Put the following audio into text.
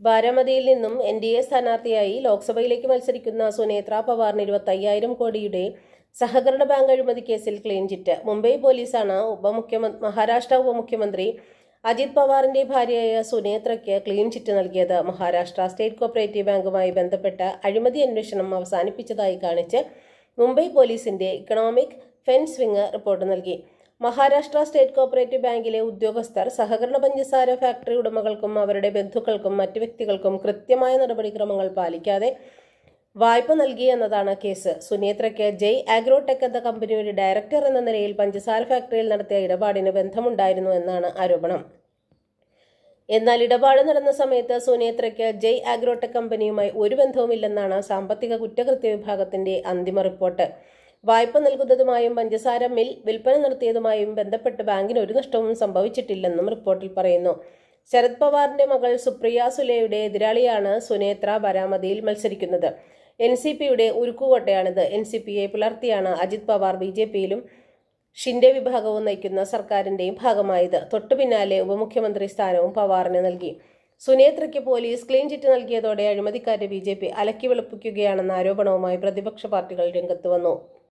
ബാരാമതിയിൽ നിന്നും N D A സ്ഥാനാർത്ഥിയായി ലോക്സഭയിലേക്ക് മത്സരിക്കുന്ന സുനേത്ര പവാറിന് ഇരുപത്തയ്യായിരം കോടിയുടെ സഹകരണ ബാങ്ക് അഴിമതി കേസിൽ ക്ലീൻ ചിറ്റ്. മുംബൈ പോലീസാണ് ഉപമുഖ്യമന്ത്രി മഹാരാഷ്ട്ര ഉപമുഖ്യമന്ത്രി അജിത് പവാറിന്റെ ഭാര്യയായ സുനേത്രയ്ക്ക് ക്ലീൻ ചിറ്റ് നൽകിയത്. മഹാരാഷ്ട്ര സ്റ്റേറ്റ് കോപ്പറേറ്റീവ് ബാങ്കുമായി ബന്ധപ്പെട്ട അഴിമതി അന്വേഷണം അവസാനിപ്പിച്ചതായി കാണിച്ച് മുംബൈ പോലീസിന്റെ ഇക്കണോമിക് ഫെൻസ് വിങ് റിപ്പോർട്ട് നൽകി. മഹാരാഷ്ട്ര സ്റ്റേറ്റ് കോപ്പറേറ്റീവ് ബാങ്കിലെ ഉദ്യോഗസ്ഥർ സഹകരണ പഞ്ചസാര ഫാക്ടറി ഉടമകൾക്കും അവരുടെ ബന്ധുക്കൾക്കും മറ്റു വ്യക്തികൾക്കും കൃത്യമായ നടപടിക്രമങ്ങൾ പാലിക്കാതെ വായ്പ നൽകി എന്നതാണ് കേസ്. സുനേത്രയ്ക്ക് ജയ് ആഗ്രോടെക് എന്ന കമ്പനിയുടെ ഡയറക്ടർ എന്ന നിലയിൽ പഞ്ചസാര ഫാക്ടറിയിൽ നടത്തിയ ഇടപാടിന് ബന്ധമുണ്ടായിരുന്നു എന്നാണ് ആരോപണം. എന്നാൽ ഇടപാട് നടന്ന സമയത്ത് സുനേത്രയ്ക്ക് ജയ് ആഗ്രോടെക് കമ്പനിയുമായി ഒരു ബന്ധവുമില്ലെന്നാണ് സാമ്പത്തിക കുറ്റകൃത്യ വിഭാഗത്തിന്റെ അന്തിമ റിപ്പോർട്ട്. വായ്പ നൽകുന്നതുമായും പഞ്ചസാര മിൽ വിൽപ്പന നടത്തിയതുമായും ബന്ധപ്പെട്ട് ബാങ്കിന് ഒരു നഷ്ടവും സംഭവിച്ചിട്ടില്ലെന്നും റിപ്പോർട്ടിൽ പറയുന്നു. ശരത് പവാറിന്റെ മകൾ സുപ്രിയ സുലെയുടെ എതിരാളിയാണ് സുനേത്ര ബരാമതിയിൽ മത്സരിക്കുന്നത്. എൻ സി പിയുടെ ഉരുക്കുകോട്ടയാണിത്. എൻ സി പിയെ പുലർത്തിയാണ് അജിത് പവാർ ബി ജെ പിയിലും ഷിൻഡെ വിഭാഗവും നയിക്കുന്ന സർക്കാരിന്റെയും ഭാഗമായത്. തൊട്ടു പിന്നാലെ ഉപമുഖ്യമന്ത്രി സ്ഥാനവും പവാറിന് നൽകി. സുനേത്രയ്ക്ക് പോലീസ് ക്ലീൻ ചിറ്റ് നൽകിയതോടെ അഴിമതിക്കാരെ ബി ജെ പി അലക്കി വെളുപ്പിക്കുകയാണെന്ന ആരോപണവുമായി പ്രതിപക്ഷ പാർട്ടികൾ രംഗത്ത് വന്നു.